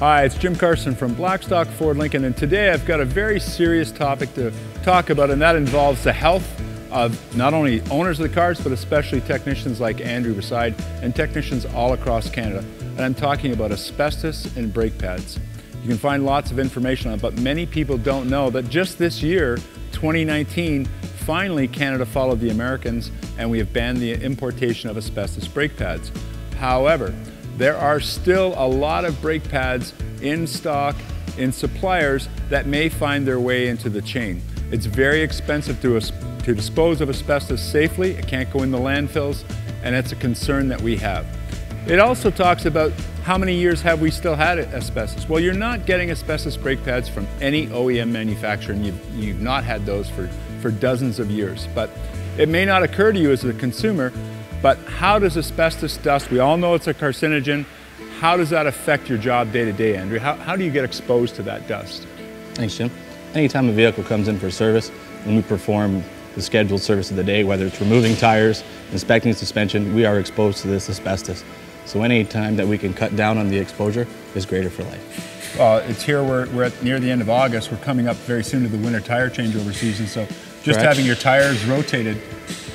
Hi, it's Jim Carson from Blackstock Ford Lincoln, and today I've got a very serious topic to talk about, and that involves the health of not only owners of the cars, but especially technicians like Andrew beside and technicians all across Canada. And I'm talking about asbestos and brake pads. You can find lots of information on it, but many people don't know that just this year, 2019, finally Canada followed the Americans and we have banned the importation of asbestos brake pads. However, there are still a lot of brake pads in stock in suppliers that may find their way into the chain. It's very expensive to, to dispose of asbestos safely. It can't go in the landfills, and it's a concern that we have. It also talks about how many years have we still had asbestos? Well, you're not getting asbestos brake pads from any OEM manufacturer, and you've, you've not had those for, for dozens of years. But it may not occur to you as a consumer but how does asbestos dust, we all know it's a carcinogen, how does that affect your job day to day, Andrew? How, how do you get exposed to that dust? Thanks, Jim. Anytime a vehicle comes in for service when we perform the scheduled service of the day, whether it's removing tires, inspecting suspension, we are exposed to this asbestos. So any time that we can cut down on the exposure is greater for life. Well, it's here, we're, we're at near the end of August. We're coming up very soon to the winter tire changeover season. So just Correct. having your tires rotated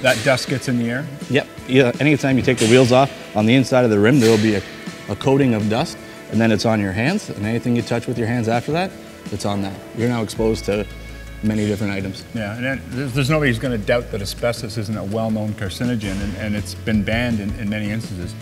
that dust gets in the air? Yep. Yeah, anytime you take the wheels off, on the inside of the rim, there will be a, a coating of dust, and then it's on your hands, and anything you touch with your hands after that, it's on that. You're now exposed to many different items. Yeah, and there's, there's nobody who's going to doubt that asbestos isn't a well-known carcinogen, and, and, it's been banned in, in many instances.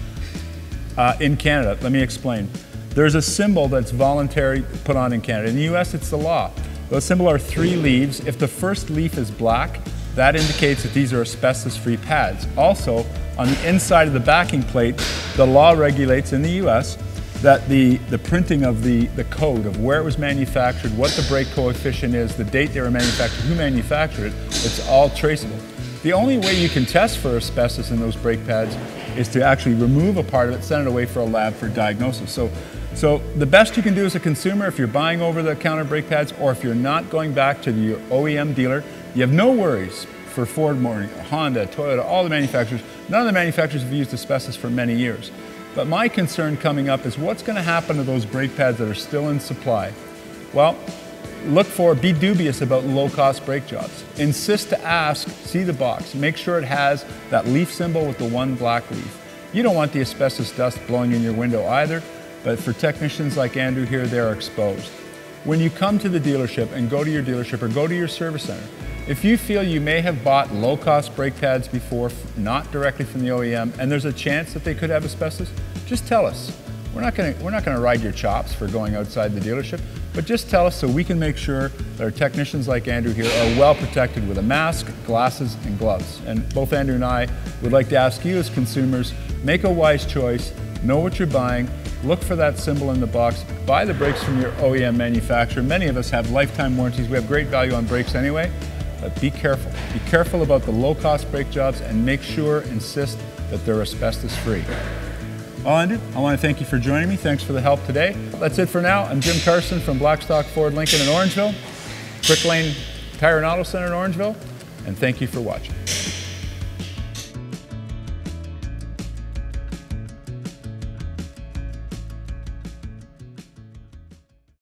Uh, in Canada, let me explain. There's a symbol that's voluntary put on in Canada. In the US, it's the law. Those symbol are three leaves. If the first leaf is black, that indicates that these are asbestos-free pads. Also, on the inside of the backing plate, the law regulates in the US that the, the printing of the, the code of where it was manufactured, what the brake coefficient is, the date they were manufactured, who manufactured it, it's all traceable. The only way you can test for asbestos in those brake pads is to actually remove a part of it, send it away for a lab for diagnosis. So, so the best you can do as a consumer if you're buying over-the-counter brake pads or if you're not going back to the OEM dealer, you have no worries for Ford, Honda, Toyota, all the manufacturers. None of the manufacturers have used asbestos for many years. But my concern coming up is what's going to happen to those brake pads that are still in supply? Well, look for, be dubious about low-cost brake jobs. Insist to ask, see the box, make sure it has that leaf symbol with the one black leaf. You don't want the asbestos dust blowing in your window either, but for technicians like Andrew here, they're exposed. When you come to the dealership and go to your dealership or go to your service center, if you feel you may have bought low-cost brake pads before, not directly from the OEM, and there's a chance that they could have asbestos, just tell us. We're not to ride your chops for going outside the dealership, but just tell us so we can make sure that our technicians like Andrew here are well protected with a mask, glasses, and gloves. And both Andrew and I would like to ask you as consumers, make a wise choice, know what you're buying, look for that symbol in the box, buy the brakes from your OEM manufacturer. Many of us have lifetime warranties. We have great value on brakes anyway, but be careful. Be careful about the low-cost brake jobs and make sure, insist that they're asbestos-free. Well, Andrew, I want to thank you for joining me. Thanks for the help today. That's it for now. I'm Jim Carson from Blackstock Ford Lincoln in Orangeville, Quick Lane Tire and Auto Center in Orangeville, and thank you for watching.